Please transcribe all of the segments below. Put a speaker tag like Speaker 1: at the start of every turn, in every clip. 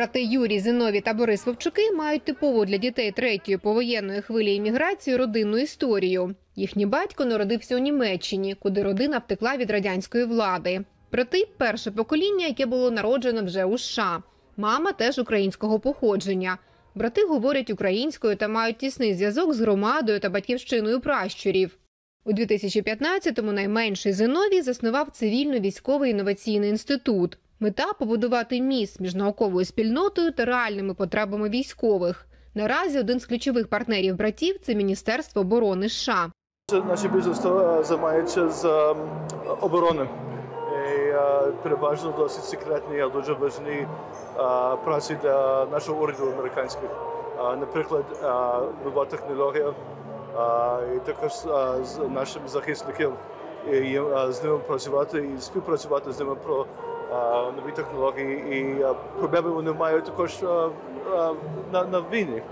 Speaker 1: Брати Юрій, Зиновій та Борис Вовчуки мають типову для дітей третьої повоєнної хвилі імміграції родинну історію. Їхній батько народився у Німеччині, куди родина втекла від радянської влади. Брати перше покоління, яке було народжено вже у США. Мама теж українського походження. Брати говорять українською та мають тісний зв'язок з громадою та батьківщиною пращурів. У 2015-му найменший Зиновій заснував цивільно-військовий інноваційний інститут. Мета побудувати міст між науковою спільнотою та реальними потребами військових. Наразі один з ключових партнерів братів це Міністерство оборони США.
Speaker 2: Це Наш бізнес е, займається з е, оборони. Е, переважно досить секретні, а дуже важні е, праці для нашого уряду американських. Наприклад, нова технологія, і також з нашим захисникам і з ними працювати і співпрацювати з ними про нові технології. І проблеми вони мають також на, на війні.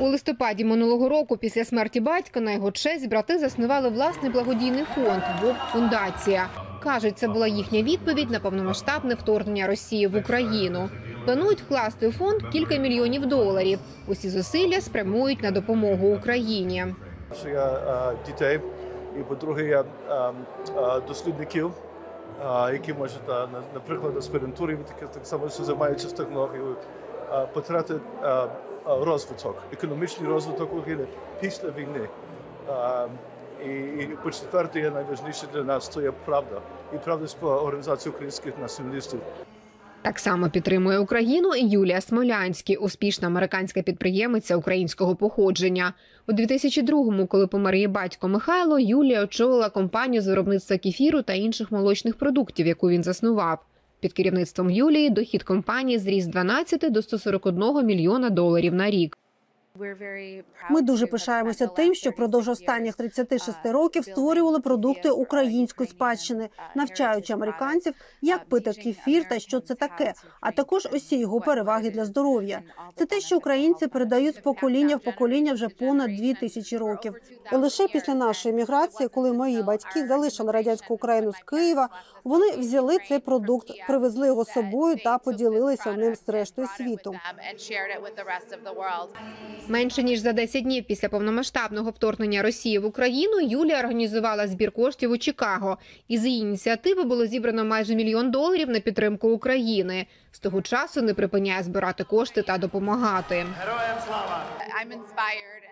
Speaker 1: У листопаді минулого року, після смерті батька, на його честь брати заснували власний благодійний фонд Вовк Фундація. Кажуть, це була їхня відповідь на повномасштабне вторгнення Росії в Україну. Планують вкласти у фонд кілька мільйонів доларів. Усі зусилля спрямують на допомогу Україні.
Speaker 2: що я дітей, і по-друге, я е, е, дослідників, які можуть, на- наприклад, аспірантури, так, так само займаються технологією, потрати розвиток, економічний розвиток України після війни. І по-четверте, є найважливіше для нас це є правда. І правда з організації українських націоналістів.
Speaker 1: Так само підтримує Україну і Юлія Смолянський, успішна американська підприємиця українського походження. У 2002-му, коли помер її батько Михайло, Юлія очолила компанію з виробництва кефіру та інших молочних продуктів, яку він заснував. Під керівництвом Юлії дохід компанії зріс з 12 до 141 мільйона доларів на рік.
Speaker 3: Ми дуже пишаємося тим, що впродовж останніх 36 років створювали продукти української спадщини, навчаючи американців, як пити кефір та що це таке, а також усі його переваги для здоров'я. Це те, що українці передають з покоління в покоління вже понад дві тисячі років. І лише після нашої міграції, коли мої батьки залишили радянську Україну з Києва, вони взяли цей продукт, привезли його з собою та поділилися ним з рештою світу.
Speaker 1: Менше ніж за 10 днів після повномасштабного вторгнення Росії в Україну Юлія організувала збір коштів у Чикаго. І з її ініціативи було зібрано майже мільйон доларів на підтримку України. З того часу не припиняє збирати кошти та допомагати.
Speaker 3: Героям слава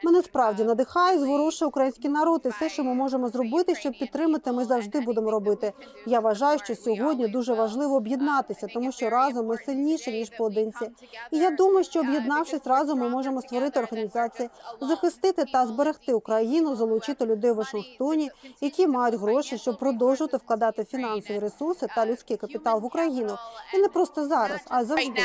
Speaker 3: Мене справді надихає, зворушує український народ, і все, що ми можемо зробити, щоб підтримати, ми завжди будемо робити. Я вважаю, що сьогодні дуже важливо об'єднатися, тому що разом ми сильніші ніж поодинці. І я думаю, що об'єднавшись разом, ми можемо створити організації, захистити та зберегти Україну, залучити людей у Вашингтоні, які мають гроші, щоб продовжувати вкладати фінансові ресурси та людський капітал в Україну. І не просто зараз, а завжди.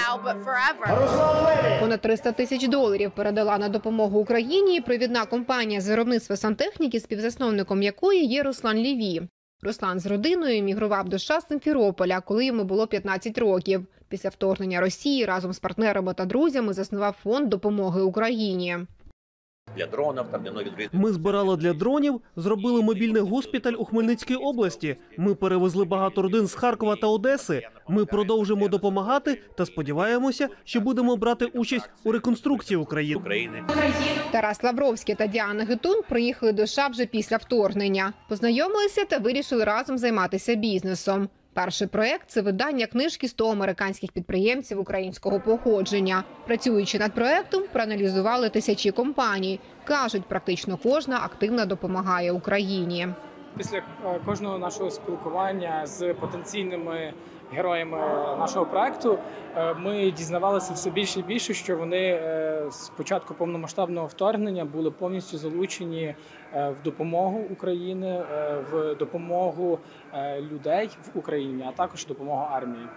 Speaker 1: Понад 300 тисяч доларів передала на допомогу Україні провідна компанія з виробництва сантехніки, співзасновником якої є Руслан Ліві. Руслан з родиною емігрував до США з Симферополя, коли йому було 15 років. Після вторгнення Росії разом з партнерами та друзями заснував фонд допомоги Україні.
Speaker 4: Для дронів, там для нові
Speaker 5: Ми збирали для дронів, зробили мобільний госпіталь у Хмельницькій області. Ми перевезли багато родин з Харкова та Одеси. Ми продовжимо допомагати та сподіваємося, що будемо брати участь у реконструкції України.
Speaker 4: України.
Speaker 1: Тарас Лавровський та Діана Гетун приїхали до США вже після вторгнення. Познайомилися та вирішили разом займатися бізнесом. Перший проект це видання книжки «100 американських підприємців українського походження. Працюючи над проектом, проаналізували тисячі компаній. кажуть, практично кожна активно допомагає Україні.
Speaker 6: Після е, кожного нашого спілкування з потенційними героями нашого проекту е, ми дізнавалися все більше і більше, що вони е, з початку повномасштабного вторгнення були повністю залучені е, в допомогу України, в допомогу людей в Україні, а також допомогу армії.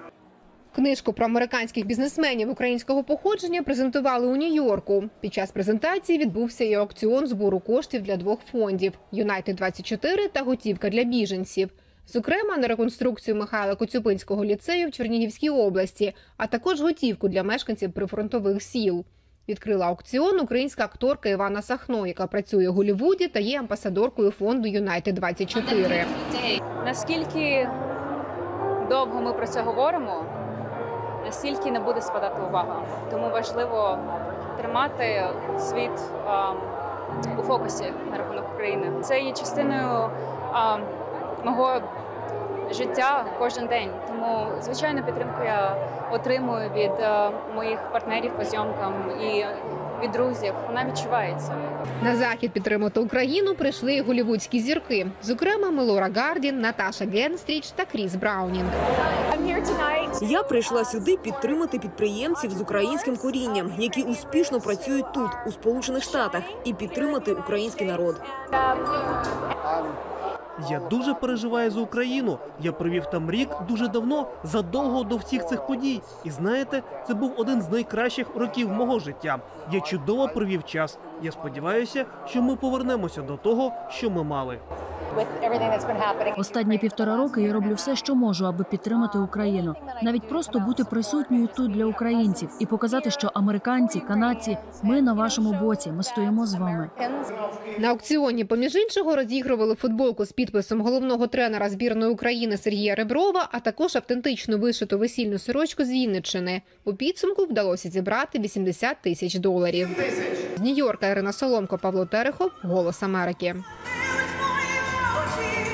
Speaker 1: Книжку про американських бізнесменів українського походження презентували у Нью-Йорку. Під час презентації відбувся і аукціон збору коштів для двох фондів: Юнайтед 24 та готівка для біженців. Зокрема, на реконструкцію Михайла Коцюбинського ліцею в Чернігівській області, а також готівку для мешканців прифронтових сіл. Відкрила аукціон українська акторка Івана Сахно, яка працює у Голлівуді та є амбасадоркою фонду Юнайтед 24
Speaker 7: Наскільки довго ми про це говоримо, настільки не буде спадати увага. Тому важливо тримати світ а, у фокусі на рахунок України. Це є частиною а, мого життя кожен день. Тому звичайно підтримку я отримую від е, моїх партнерів по зйомкам і від друзів. Вона відчувається.
Speaker 1: На захід підтримати Україну прийшли і голівудські зірки, зокрема Мелора Гардін, Наташа Генстріч та Кріс Браунінг.
Speaker 8: Я прийшла сюди підтримати підприємців з українським корінням, які успішно працюють тут, у Сполучених Штатах, і підтримати український народ.
Speaker 5: Я дуже переживаю за Україну. Я провів там рік дуже давно, задовго до всіх цих подій. І знаєте, це був один з найкращих років мого життя. Я чудово провів час. Я сподіваюся, що ми повернемося до того, що ми мали.
Speaker 9: Останні півтора роки я роблю все, що можу, аби підтримати Україну. Навіть просто бути присутньою тут для українців і показати, що американці, канадці, ми на вашому боці. Ми стоїмо з вами.
Speaker 1: На аукціоні, поміж іншого, розігрували футболку з підписом головного тренера збірної України Сергія Реброва, а також автентичну вишиту весільну сорочку з Вінниччини. У підсумку вдалося зібрати 80 тисяч доларів. З Нью-Йорка Ірина Соломко, Павло Терехов, Голос Америки. Lord Jesus.